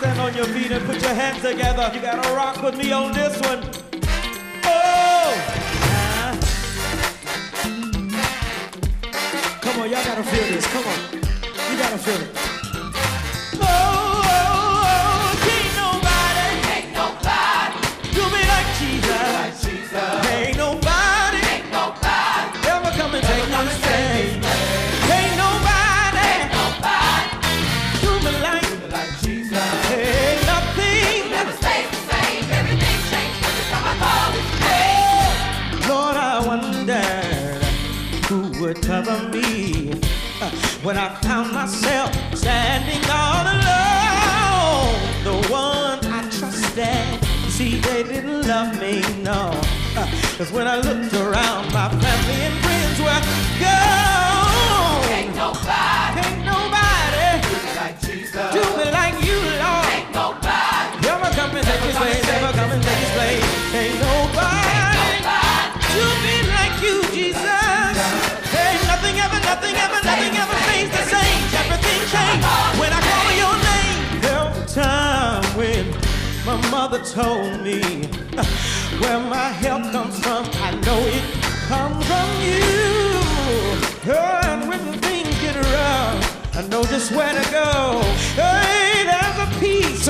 stand on your feet and put your hands together. You gotta rock with me on this one. Oh! Ah. Come on, y'all gotta feel this. Come on. You gotta feel it. Cover me uh, when I found myself standing all alone. The one I trusted, see, they didn't love me, no. Uh, Cause when I looked around, my family and friends were gone. Mother told me where my help comes from. I know it comes from you. And when things get rough, I know just where to go. Hey, there's a peace